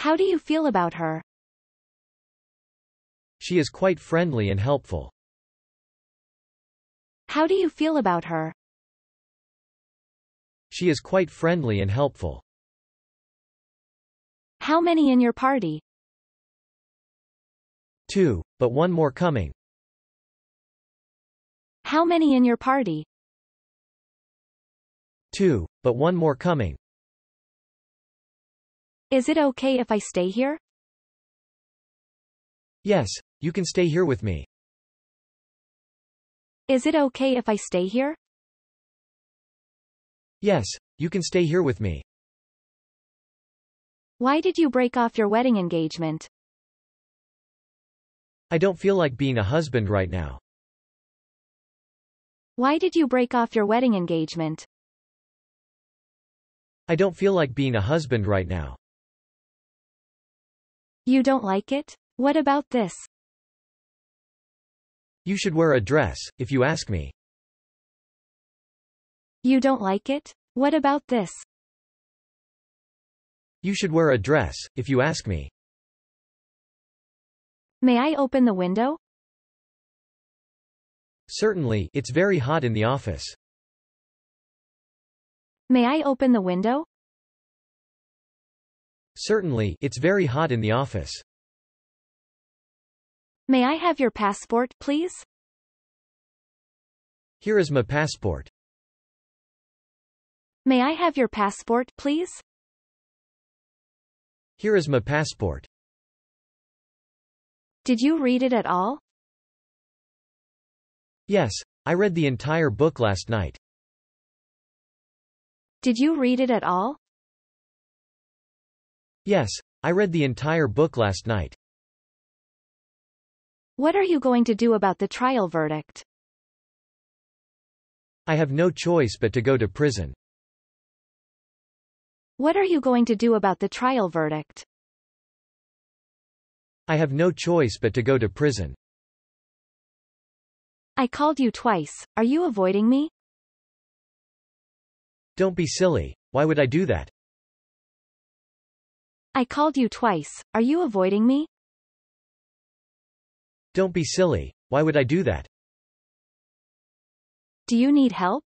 How do you feel about her? She is quite friendly and helpful. How do you feel about her? She is quite friendly and helpful. How many in your party? Two, but one more coming. How many in your party? Two, but one more coming. Is it okay if I stay here? Yes, you can stay here with me. Is it okay if I stay here? Yes, you can stay here with me. Why did you break off your wedding engagement? I don't feel like being a husband right now. Why did you break off your wedding engagement? I don't feel like being a husband right now. You don't like it? What about this? You should wear a dress, if you ask me. You don't like it? What about this? You should wear a dress, if you ask me. May I open the window? Certainly, it's very hot in the office. May I open the window? Certainly, it's very hot in the office. May I have your passport, please? Here is my passport. May I have your passport, please? Here is my passport. Did you read it at all? Yes, I read the entire book last night. Did you read it at all? Yes, I read the entire book last night. What are you going to do about the trial verdict? I have no choice but to go to prison. What are you going to do about the trial verdict? I have no choice but to go to prison. I called you twice. Are you avoiding me? Don't be silly. Why would I do that? I called you twice. Are you avoiding me? Don't be silly. Why would I do that? Do you need help?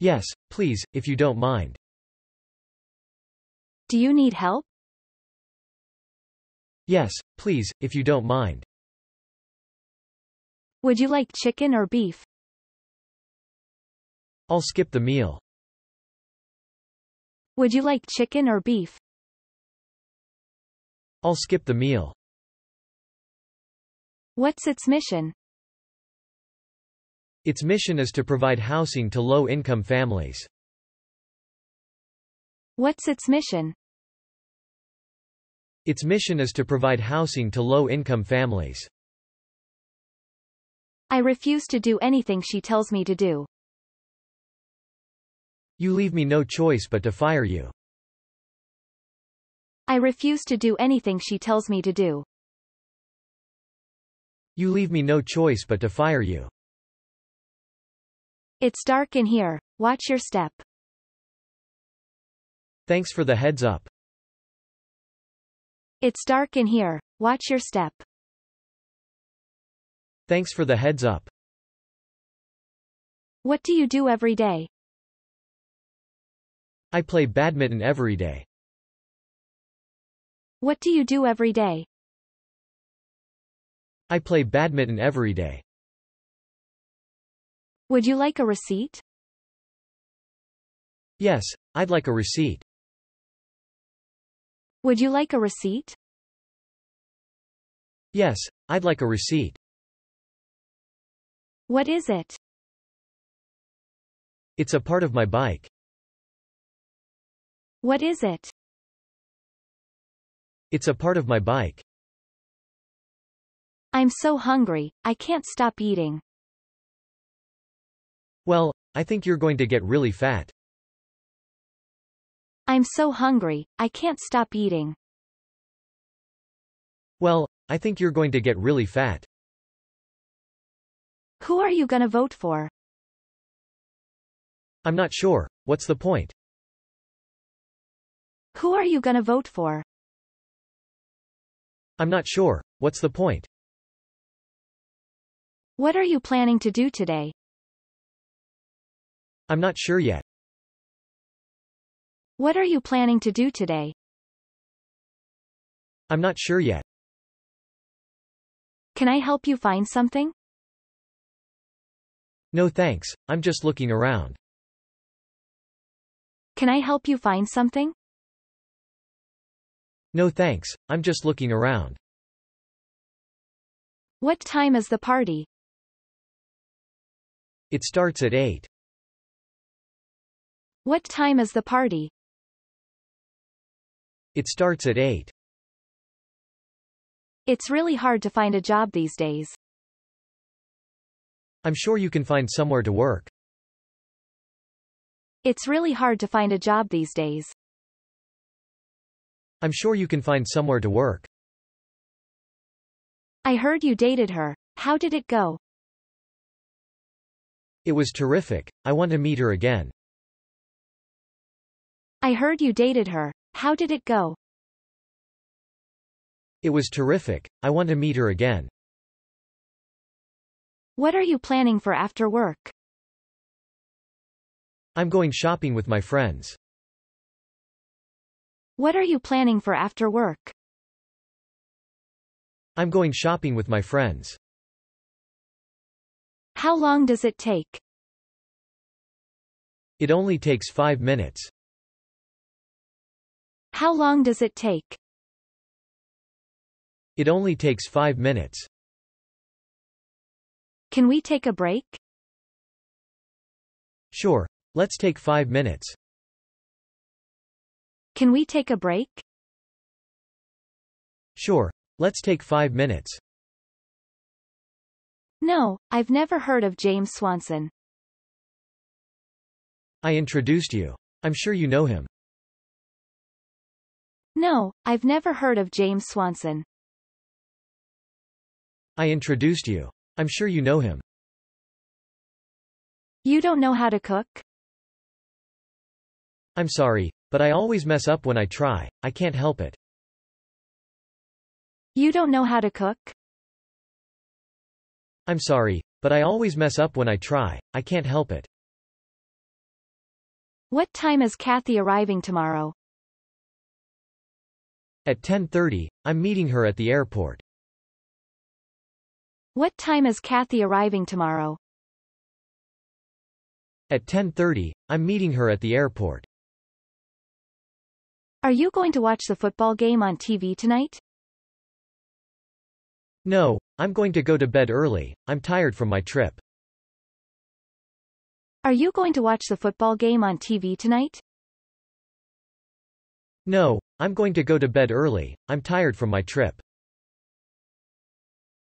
Yes, please, if you don't mind. Do you need help? Yes, please, if you don't mind. Would you like chicken or beef? I'll skip the meal. Would you like chicken or beef? I'll skip the meal. What's its mission? Its mission is to provide housing to low-income families. What's its mission? Its mission is to provide housing to low-income families. I refuse to do anything she tells me to do. You leave me no choice but to fire you. I refuse to do anything she tells me to do. You leave me no choice but to fire you. It's dark in here. Watch your step. Thanks for the heads up. It's dark in here. Watch your step. Thanks for the heads up. What do you do every day? I play badminton every day. What do you do every day? I play badminton every day. Would you like a receipt? Yes, I'd like a receipt. Would you like a receipt? Yes, I'd like a receipt. What is it? It's a part of my bike. What is it? It's a part of my bike. I'm so hungry, I can't stop eating. Well, I think you're going to get really fat. I'm so hungry, I can't stop eating. Well, I think you're going to get really fat. Who are you gonna vote for? I'm not sure. What's the point? Who are you gonna vote for? I'm not sure. What's the point? What are you planning to do today? I'm not sure yet. What are you planning to do today? I'm not sure yet. Can I help you find something? No thanks, I'm just looking around. Can I help you find something? No thanks, I'm just looking around. What time is the party? It starts at 8. What time is the party? It starts at 8. It's really hard to find a job these days. I'm sure you can find somewhere to work. It's really hard to find a job these days. I'm sure you can find somewhere to work. I heard you dated her. How did it go? It was terrific. I want to meet her again. I heard you dated her. How did it go? It was terrific. I want to meet her again. What are you planning for after work? I'm going shopping with my friends. What are you planning for after work? I'm going shopping with my friends. How long does it take? It only takes five minutes. How long does it take? It only takes five minutes. Can we take a break? Sure. Let's take five minutes. Can we take a break? Sure. Let's take five minutes. No, I've never heard of James Swanson. I introduced you. I'm sure you know him. No, I've never heard of James Swanson. I introduced you. I'm sure you know him. You don't know how to cook? I'm sorry, but I always mess up when I try. I can't help it. You don't know how to cook? I'm sorry, but I always mess up when I try. I can't help it. What time is Kathy arriving tomorrow? At 10:30, I'm meeting her at the airport. What time is Kathy arriving tomorrow? At 10:30, I'm meeting her at the airport. Are you going to watch the football game on TV tonight? No, I'm going to go to bed early. I'm tired from my trip. Are you going to watch the football game on TV tonight? No, I'm going to go to bed early. I'm tired from my trip.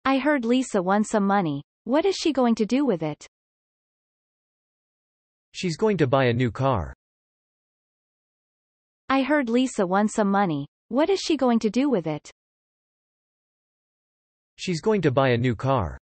I heard Lisa won some money. What is she going to do with it? She's going to buy a new car. I heard Lisa won some money. What is she going to do with it? She's going to buy a new car.